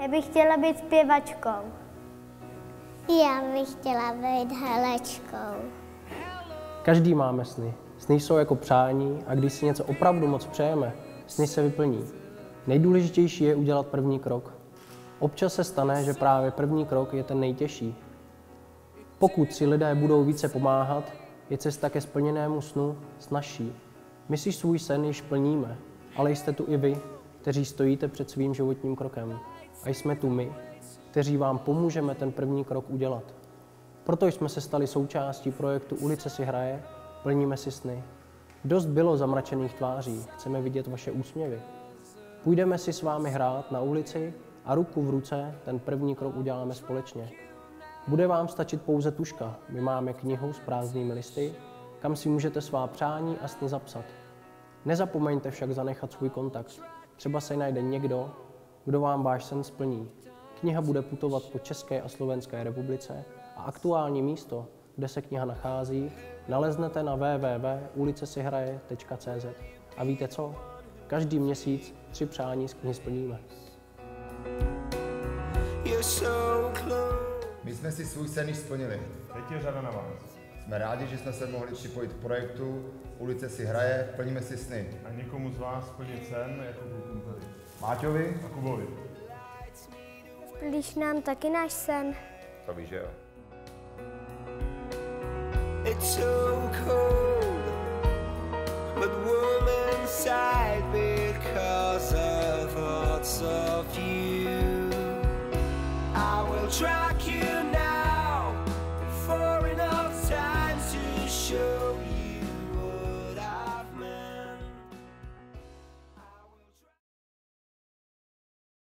Já bych chtěla být zpěvačkou. Já bych chtěla být helečkou. Každý máme sny. Sny jsou jako přání a když si něco opravdu moc přejeme, sny se vyplní. Nejdůležitější je udělat první krok. Občas se stane, že právě první krok je ten nejtěžší. Pokud si lidé budou více pomáhat, je cesta ke splněnému snu snažší. My si svůj sen již plníme, ale jste tu i vy, kteří stojíte před svým životním krokem. A jsme tu my, kteří vám pomůžeme ten první krok udělat. Proto jsme se stali součástí projektu Ulice si hraje, plníme si sny. Dost bylo zamračených tváří, chceme vidět vaše úsměvy. Půjdeme si s vámi hrát na ulici a ruku v ruce ten první krok uděláme společně. Bude vám stačit pouze tuška. My máme knihu s prázdnými listy, kam si můžete svá přání a sny zapsat. Nezapomeňte však zanechat svůj kontakt. Třeba se najde někdo, kdo vám váš sen splní. Kniha bude putovat po České a Slovenské republice a aktuální místo, kde se kniha nachází, naleznete na www.ulicesihraje.cz. A víte co? Každý měsíc tři přání z knihy splníme. My jsme si svůj sen již splnili. Teď je řada na vás. Jsme rádi, že jsme se mohli připojit k projektu Ulice si hraje, plníme si sny. A někomu z vás splnit sen, jako tady. Máťovi? A Kubovi. Splíš nám taky náš sen. To víš, že jo. It's so cold, but warm inside because of thoughts of you. I will try.